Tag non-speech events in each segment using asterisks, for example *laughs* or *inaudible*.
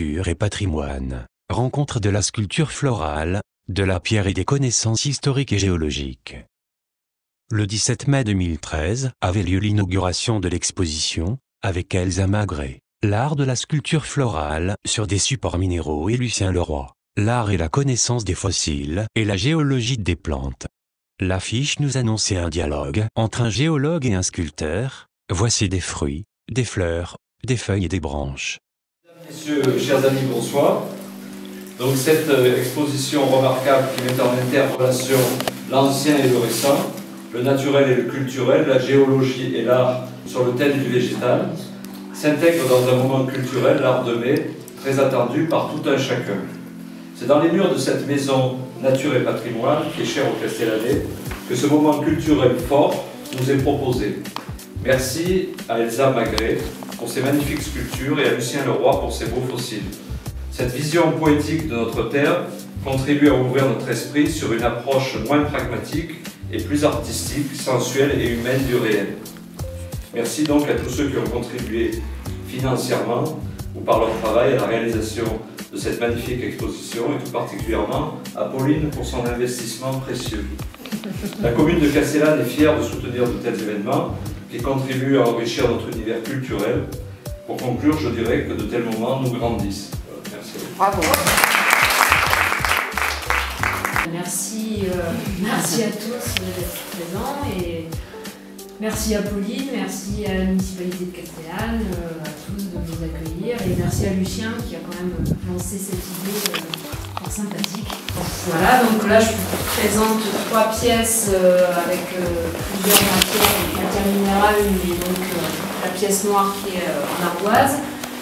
Et patrimoine. Rencontre de la sculpture florale, de la pierre et des connaissances historiques et géologiques. Le 17 mai 2013 avait lieu l'inauguration de l'exposition, avec Elsa Magré, l'art de la sculpture florale sur des supports minéraux et Lucien Leroy, l'art et la connaissance des fossiles et la géologie des plantes. L'affiche nous annonçait un dialogue entre un géologue et un sculpteur. Voici des fruits, des fleurs, des feuilles et des branches. Messieurs, chers amis, bonsoir. Donc cette euh, exposition remarquable qui met en interrelation l'ancien et le récent, le naturel et le culturel, la géologie et l'art sur le thème du végétal, s'intègre dans un moment culturel, l'art de mai, très attendu par tout un chacun. C'est dans les murs de cette maison Nature et Patrimoine, qui est chère au Castellanais, que ce moment culturel fort nous est proposé. Merci à Elsa Magré pour ses magnifiques sculptures et à Lucien Leroy pour ses beaux fossiles. Cette vision poétique de notre terre contribue à ouvrir notre esprit sur une approche moins pragmatique et plus artistique, sensuelle et humaine du réel. Merci donc à tous ceux qui ont contribué financièrement ou par leur travail à la réalisation de cette magnifique exposition et tout particulièrement à Pauline pour son investissement précieux. La commune de Castellane est fière de soutenir de tels événements qui contribuent à enrichir notre univers culturel. Pour conclure, je dirais que de tels moments nous grandissent. Merci. Bravo. Merci, euh, merci à tous d'être présents et merci à Pauline, merci à la municipalité de Castellane, euh, à tous de nous accueillir et merci à Lucien qui a quand même lancé cette idée euh, sympathique. Voilà, donc là je vous présente trois pièces euh, avec euh, plusieurs matières, donc matière minérale, mais donc euh, la pièce noire qui est en ardoise,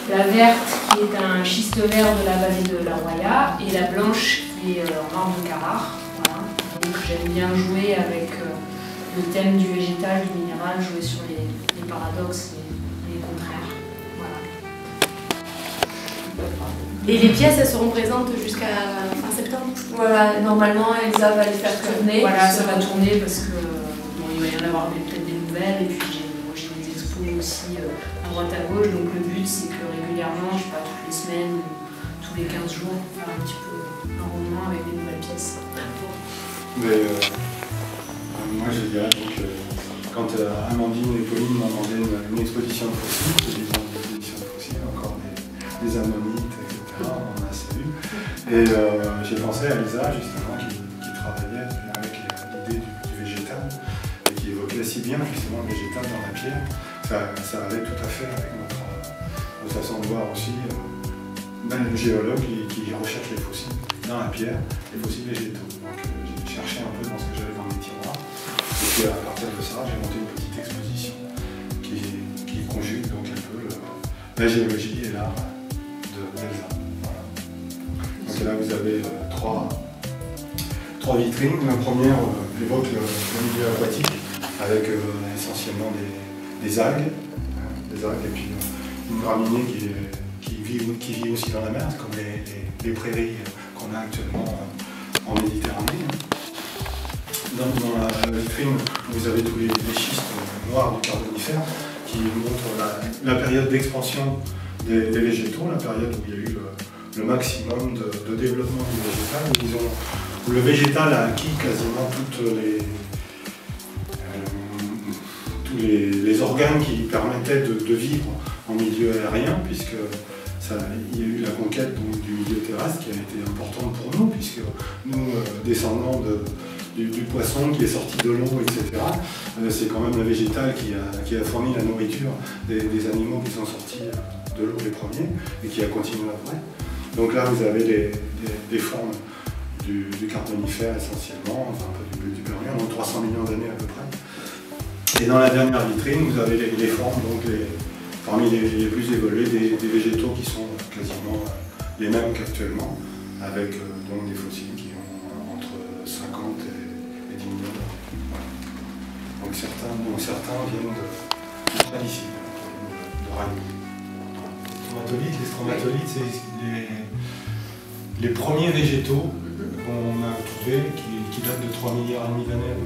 la verte qui est un schiste vert de la vallée de la Roya et la blanche qui est en marbre de Carrare. Donc j'aime bien jouer avec le thème du végétal, du minéral, jouer sur les, paradoxes Et les pièces, elles seront présentes jusqu'à fin septembre Voilà, normalement Elsa va les faire tourner. Voilà, ça va tourner parce que bon, il va y en avoir peut-être des nouvelles et puis j'ai moi, j'ai des expos aussi euh, à droite à gauche. Donc le but c'est que régulièrement, je sais pas, toutes les semaines, ou tous les 15 jours, pour faire un petit peu un rondement avec des nouvelles pièces. Mais euh, moi je dirais donc euh, quand euh, Amandine et Pauline m'ont demandé une, une exposition de fossiles, j'ai des expositions de fossiles, encore des, des ammonites, Et euh, j'ai pensé à Elsa justement qui, travaillait avec l'idée du, végétal et qui évoquait si bien justement le végétal dans la pierre. Ça, allait tout à fait avec notre, euh, façon de voir aussi euh, ben, le géologue qui, recherche les fossiles dans la pierre, les fossiles végétaux. Donc j'ai cherché un peu dans ce que j'avais dans mes tiroirs. Et puis à partir de ça, j'ai monté une petite exposition qui, conjugue donc un peu la géologie et l'art de d'Elsa. Donc là vous avez euh, trois, vitrines. La première euh, évoque le, milieu aquatique avec euh, essentiellement des, algues, euh, des algues et puis une graminée qui, vit, aussi dans la mer, comme les, prairies qu'on a actuellement en Méditerranée. Dans, dans la vitrine, vous avez tous les, schistes noirs du carbonifère qui montrent la, période d'expansion des, végétaux, la période où il y a eu le maximum de, développement du végétal, où, le végétal a acquis quasiment toutes les, euh, tous les, les organes qui permettaient de, vivre en milieu aérien, puisque il y a eu la conquête donc, du milieu terrestre qui a été importante pour nous, puisque nous, euh, descendants de, du, poisson qui est sorti de l'eau, etc., euh, c'est quand même le végétal qui a, qui a fourni la nourriture des, des animaux qui sont sortis de l'eau les premiers et qui a continué après. Donc là, vous avez des, formes du, carbonifère essentiellement, un peu du, du Permien, donc 300 millions d'années à peu près. Et dans la dernière vitrine, vous avez les, formes, donc parmi les, plus évoluées, des, végétaux qui sont quasiment euh, les mêmes qu'actuellement, avec euh, donc des fossiles qui ont entre 50 et, et 10 millions d'années. Donc certains, donc certains viennent de, d'ici, de, de. Stromatolites, les stromatolites, c'est les, les premiers végétaux qu'on a trouvés qui, qui datent de 3 milliards et demi d'années.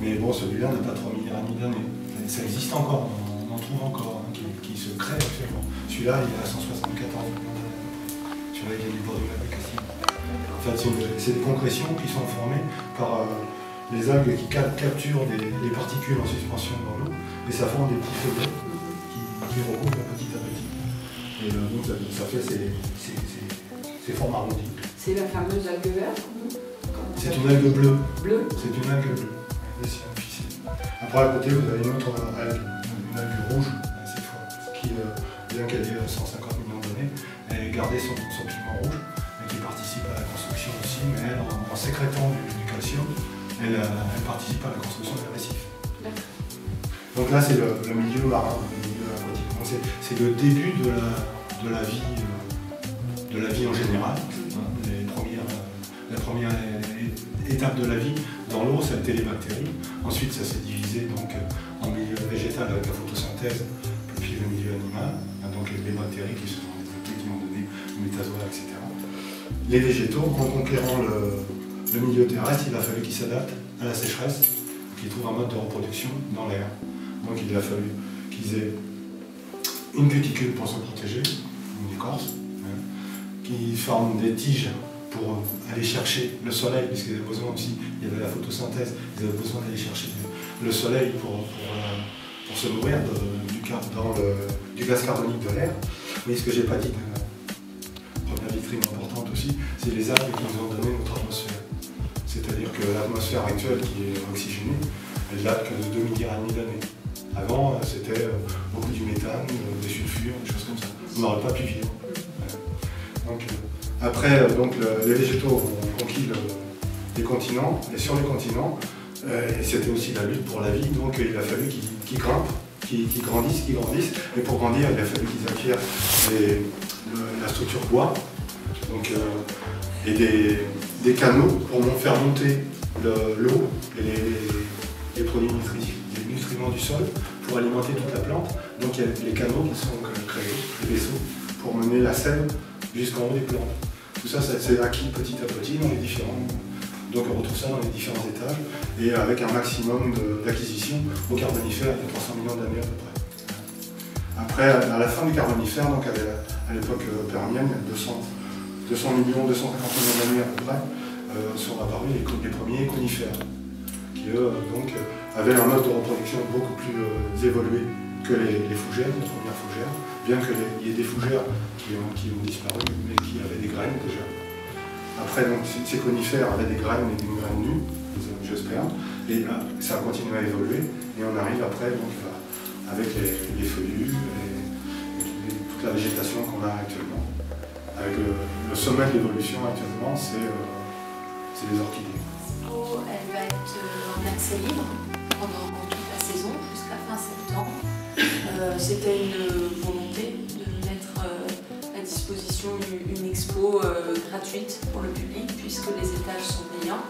Mais bon, celui-là n'a pas 3 milliards et demi d'années. Ça existe encore, on en trouve encore, hein, qui, qui se crée actuellement. Celui-là, il est à 174 millions d'années. du bord. En fait, c'est des concrétions qui sont formées par euh, les algues qui capturent des, particules en suspension dans l'eau et ça forme des petits feuillets qui, qui recouvrent petit à Et euh, donc ça, fait ces, ces, formes arrondies. C'est la fameuse algue verte C'est une algue bleue. Bleue C'est une algue bleue. Après à côté vous avez une autre algue, une algue rouge cette fois, qui, euh, bien qu'elle ait 150 millions d'années, elle gardé son, pigment rouge, mais qui participe à la construction aussi, mais elle, en, sécrétant du calcium, elle, participe à la construction des récifs. Donc là, c'est le, milieu marin, le milieu aquatique. C'est le début de la, vie, euh, de la vie en général. les premières, la première étape de la vie dans l'eau, ça a été les bactéries. Ensuite, ça s'est divisé donc, en milieu végétal avec la photosynthèse, puis le milieu animal. Donc les bactéries qui se sont développées, qui ont donné le métazoa, etc. Les végétaux, en conquérant le, le milieu terrestre, il a fallu qu'il s'adapte à la sécheresse, qu'il trouve un mode de reproduction dans l'air. Donc il a fallu qu'ils aient une cuticule pour se protéger, une écorce, hein, qu'ils forment des tiges pour aller chercher le soleil, puisqu'ils avaient besoin aussi, il y avait la photosynthèse, ils avaient besoin d'aller chercher le soleil pour, euh, se nourrir du, dans du gaz carbonique de l'air. Mais ce que j'ai pas dit, première vitrine importante aussi, c'est les algues qui nous ont donné notre atmosphère. C'est-à-dire que l'atmosphère actuelle qui est oxygénée, elle date que de 2 milliards et demi d'années. Avant, c'était euh, beaucoup du méthane, euh, des sulfures, des choses comme ça. On n'aurait pas pu vivre. Donc, euh, après, donc, les végétaux ont conquis les continents, et sur les continents, et c'était aussi la lutte pour la vie, donc il a fallu qu'ils grimpent, qu'ils grandissent, qu'ils grandissent, et pour grandir, il a fallu qu'ils acquièrent la structure bois, donc, et des, des canaux pour faire monter l'eau et les, produits nutriments du sol pour alimenter toute la plante. Donc il y a les canaux qui sont créés, les vaisseaux, pour mener la sève jusqu'en haut des plantes. Tout ça, c'est acquis petit à petit dans les différents. Donc on retrouve ça dans les différents étages et avec un maximum d'acquisition au carbonifère il y a 300 millions d'années à peu près. Après, à la fin du carbonifère, donc à l'époque euh, permienne, il y a 200, 200 millions, 250 millions d'années à peu près, euh, sont apparus les, premiers conifères, donc, avaient un mode de reproduction beaucoup plus euh, évolué que les, fougères, les premières fougères, bien qu'il y ait des fougères qui ont, disparu, mais qui avaient des graines déjà. Après, donc, ces conifères avaient des graines et des graines nues, j'espère, et ça a continué à évoluer, et on arrive après avec les, feuillus et, toute la végétation qu'on a actuellement. Avec le, sommet de l'évolution actuellement, c'est euh, les orchidées. Elle va être euh, en accès libre pendant toute la saison, jusqu'à fin septembre. Euh, c'était une volonté de mettre à disposition une, expo gratuite pour le public, puisque les étages sont payants.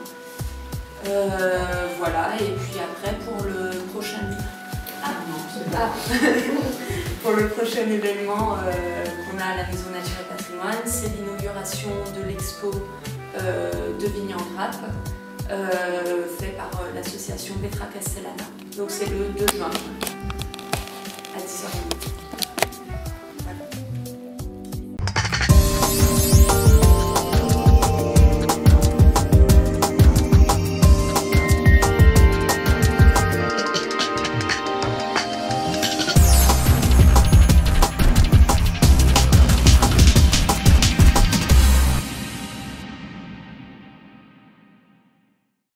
voilà, et puis après pour le prochain ah, non, pas. *laughs* pour le prochain événement qu'on a à la Maison Nature et Patrimoine, c'est l'inauguration de l'expo euh, de Vignes en Grappe, euh, fait par euh, l'association Petra Castellana. Donc c'est le 2 juin à 10h30.